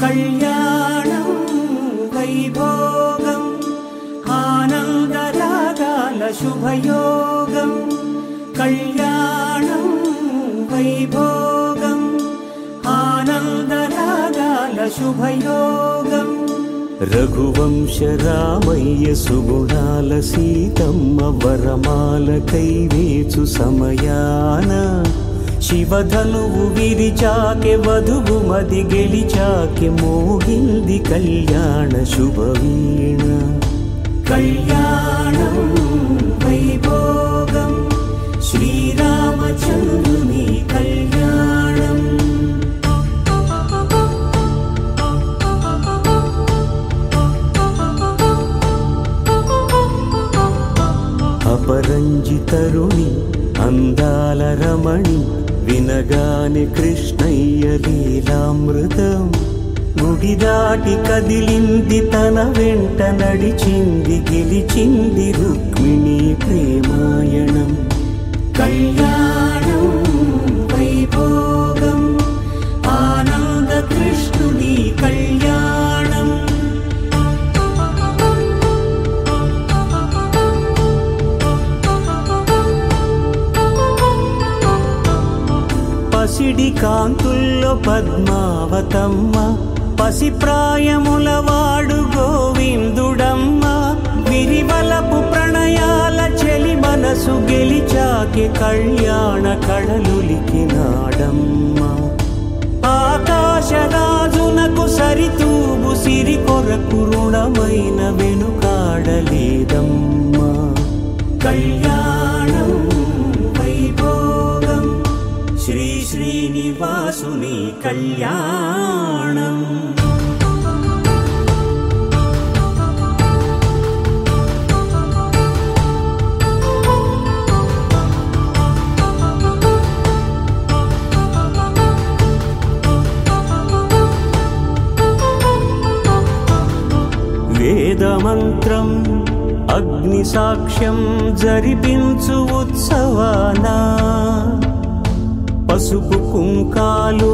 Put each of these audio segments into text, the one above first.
कल्याणं वैभोगं हानादरादानशुभयोगं कळ्याणं वैभोगं हानादरादानशुभयोगं रघुवंशरामय्य सुगुणालसीतं अवरमालकैवेतु समयान। శివధనువు విరిచాకె వధువు మది గెలిచాకె మోగింది కళ్యాణ శుభవీణ. కళ్యాణం వైభోగం శ్రీరామచంద్రుని కళ్యాణం. అపరంజి తరుణి అందాల రమణి వినగాని కృష్ణయ్య లీలామృతం. గుడి దాటి కదిలింది తన వెంట నడిచింది గెలిచింది రుక్మిణి పసిడి కాంతుల్లో పద్మావతమ్మ పసిప్రాయముల వాడు గోవిందుడమ్మ. విరివలపు ప్రణయాల చెలి మనసు గెలిచాకి కళ్యాణ కళలులికినాడమ్మ ఆకాశరాజునకు సరితూబు సిరి కొరకు రుణమైన వెనుక శ్రీనివాసుని కళ్యాణం. వేదమంత్రం అగ్ని సాక్ష్యం జరిపించు ఉత్సవానా. పసుపు కుంకాలు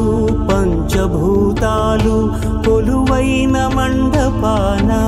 పంచభూతాలు కొలువైన మండపానా